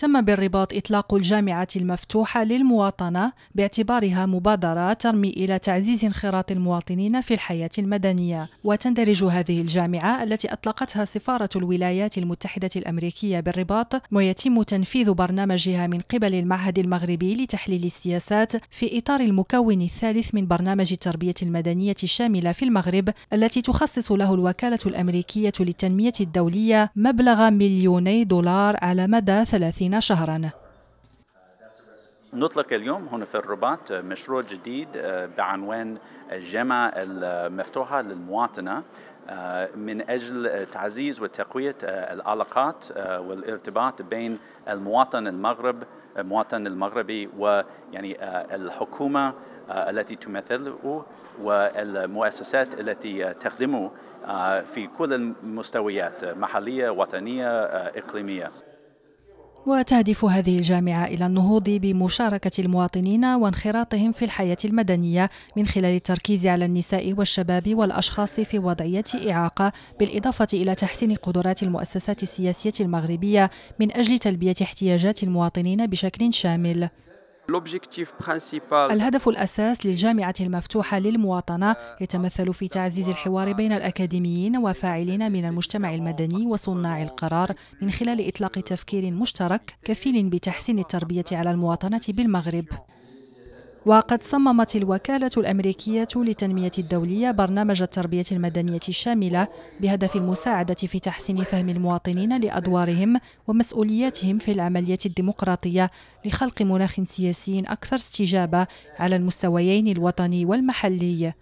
تم بالرباط إطلاق الجامعة المفتوحة للمواطنة باعتبارها مبادرة ترمي إلى تعزيز انخراط المواطنين في الحياة المدنية. وتندرج هذه الجامعة التي أطلقتها سفارة الولايات المتحدة الأمريكية بالرباط ويتم تنفيذ برنامجها من قبل المعهد المغربي لتحليل السياسات في إطار المكون الثالث من برنامج التربية المدنية الشاملة في المغرب التي تخصص له الوكالة الأمريكية للتنمية الدولية مبلغ مليوني دولار على مدى 30 شهرا. نطلق اليوم هنا في الرباط مشروع جديد بعنوان الجامعة المفتوحة للمواطنة من أجل تعزيز وتقوية العلاقات والارتباط بين المواطن المغرب المواطن المغربي ويعني الحكومة التي تمثله والمؤسسات التي تخدمه في كل المستويات محلية وطنية إقليمية. وتهدف هذه الجامعة إلى النهوض بمشاركة المواطنين وانخراطهم في الحياة المدنية من خلال التركيز على النساء والشباب والأشخاص في وضعية إعاقة بالإضافة إلى تحسين قدرات المؤسسات السياسية المغربية من أجل تلبية احتياجات المواطنين بشكل شامل. الهدف الأساس للجامعة المفتوحة للمواطنة يتمثل في تعزيز الحوار بين الأكاديميين وفاعلين من المجتمع المدني وصناع القرار من خلال إطلاق تفكير مشترك كفيل بتحسين التربية على المواطنة بالمغرب. وقد صممت الوكالة الأمريكية للتنمية الدولية برنامج التربية المدنية الشاملة بهدف المساعدة في تحسين فهم المواطنين لأدوارهم ومسؤولياتهم في العملية الديمقراطية لخلق مناخ سياسي أكثر استجابة على المستويين الوطني والمحلي.